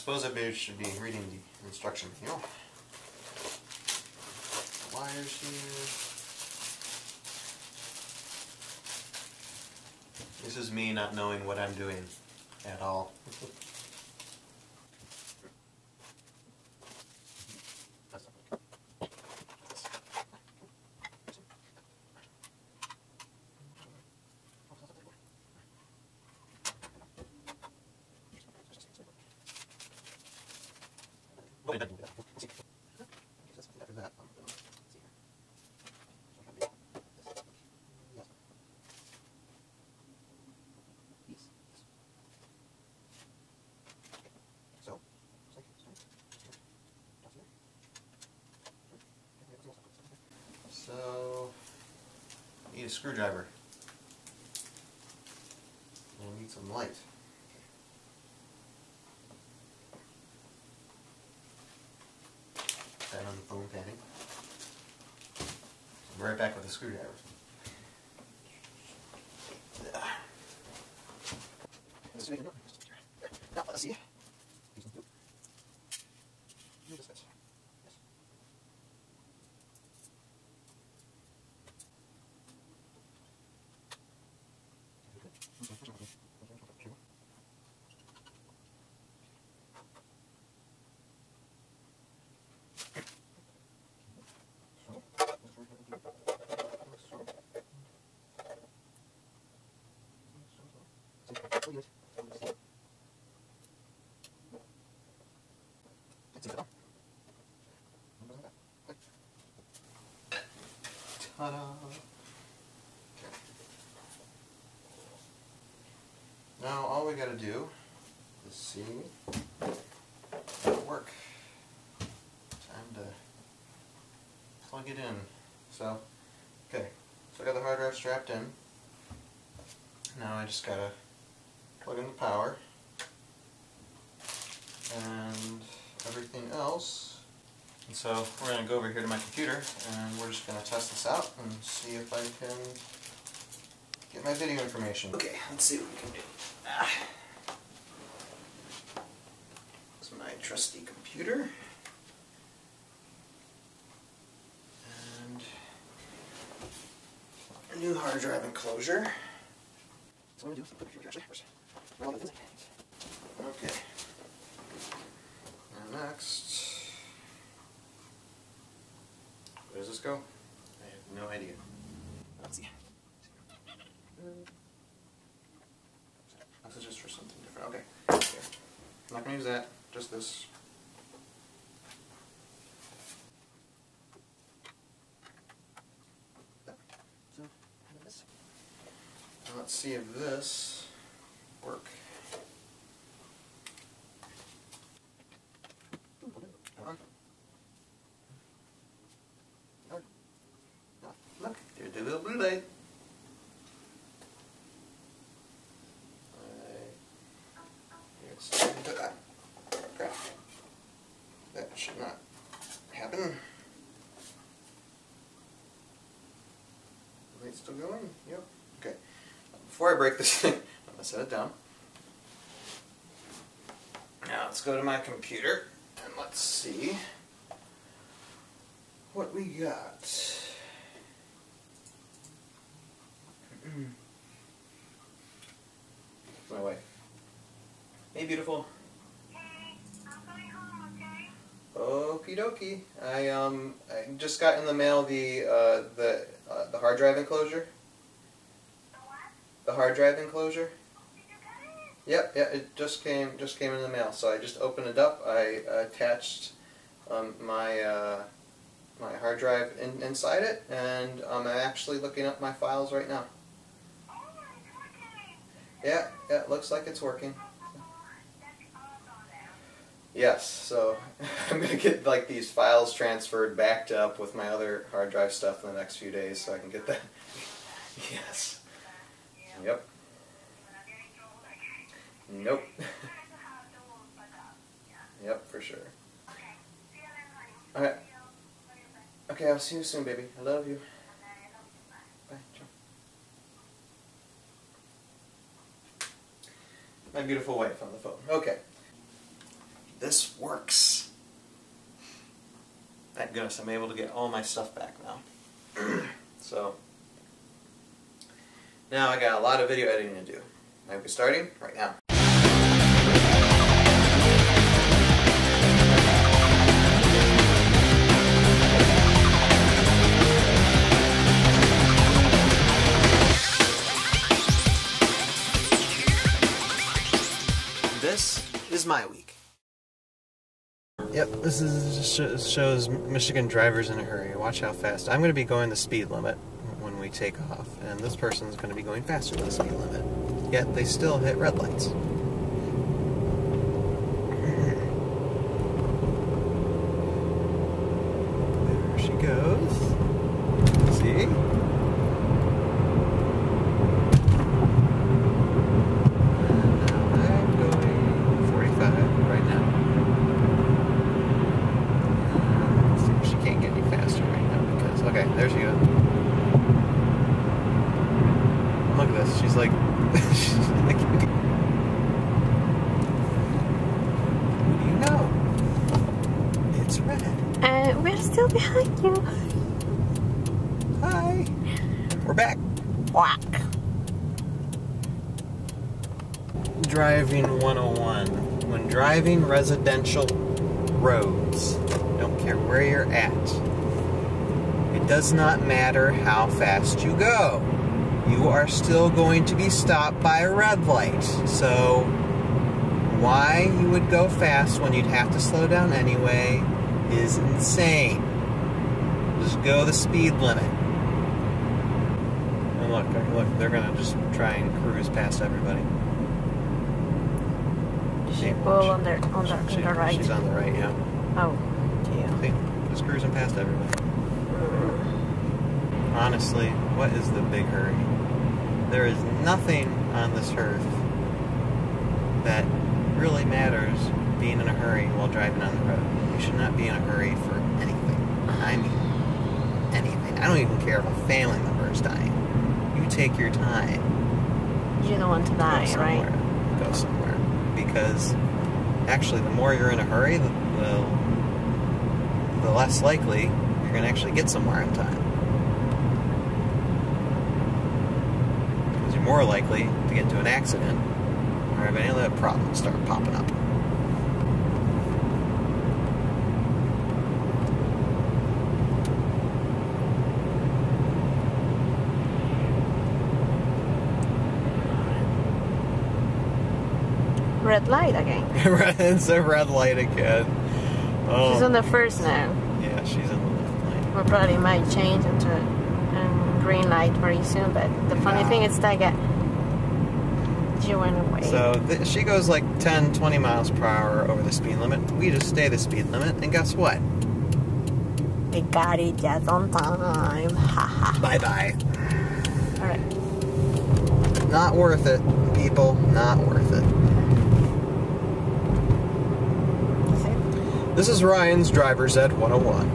suppose I should be reading the instruction manual. Wires here. This is me not knowing what I'm doing at all. So, need a screwdriver. And I need some light. That on the foam padding. I'm right back with the screwdriver. Let's see. Ta-da! Now all we gotta do is see it work. Time to plug it in. So, okay, so I got the hard drive strapped in. Now I just gotta plug in the power and everything else. And so we're going to go over here to my computer and we're just going to test this out and see if I can get my video information. Okay, let's see what we can do. Ah. Is my trusty computer. And a new hard drive enclosure. So I'm going to do put actually first. Okay. And next, where does this go? I have no idea. Let's see. Hmm. This is just for something different. Okay. Here. I'm not going to use that, just this. So, let's see if this work. Look, there's the little blue light. Crap. That should not happen. Light's still going? Yep. Okay. Before I break this thing, I'm set it down. Now let's go to my computer and let's see what we got. My wife. Hey, beautiful. Okie dokie. I um I just got in the mail the uh, the uh, the hard drive enclosure. The hard drive enclosure. Yep, yeah, it just came just came in the mail. So I just opened it up. I attached um, my uh, my hard drive in, inside it, and I'm actually looking up my files right now. Yeah, yeah, it looks like it's working. Yes, so I'm gonna get like these files transferred backed up with my other hard drive stuff in the next few days, so I can get that. yes. Yep. Nope. yep, for sure. Alright. Okay, I'll see you soon, baby. I love you. Bye. Ciao. My beautiful wife on the phone. Okay. this works. Thank goodness I'm able to get all my stuff back now. so, now I got a lot of video editing to do. I'll be starting right now. My week. Yep, this is shows Michigan drivers in a hurry. Watch how fast. I'm going to be going the speed limit when we take off, and this person's going to be going faster than the speed limit. Yet they still hit red lights. There she goes. See? I'm going 45 right now. Let's see if she can't get any faster right now because okay, there she goes. Look at this. She's like, she's like you know? It's red. Uh, we're still behind you. Hi. We're back. Whack. Driving 101. When driving residential roads, don't care where you're at, does not matter how fast you go. You are still going to be stopped by a red light. So, why you would go fast when you'd have to slow down anyway is insane. Just go the speed limit. And look, look, they're gonna just try and cruise past everybody. She pull on the on the, She- on the right. She's on the right, yeah. Oh, dear. See, just cruising past everybody. Honestly, what is the big hurry? There is nothing on this earth that really matters being in a hurry while driving on the road. You should not be in a hurry for anything. I mean, anything. I don't even care if a family member is dying. You take your time. You're the one to die, go right? Go somewhere. Because actually, the more you're in a hurry, the, the, the less likely you're going to actually get somewhere in time. Because you're more likely to get into an accident or have any other problems start popping up. Red light again. it's a red light again. Oh, She's on the first now. yeah, she's in the left lane. We probably might change into um, green light very soon. But the funny Yeah. thing is that uh, you went away. So she goes like 10, 20 miles per hour over the speed limit. We just stay the speed limit, and guess what? we got it just on time. Ha ha. Bye bye. All right. Not worth it, people. Not worth it. This is Ryan's Driver's Ed 101.